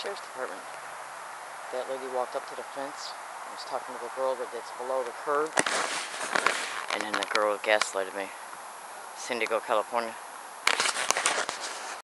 Sheriff's Department. That lady walked up to the fence I was talking to the girl that- that's below the curb. And then the girl gaslighted me. San Diego, California.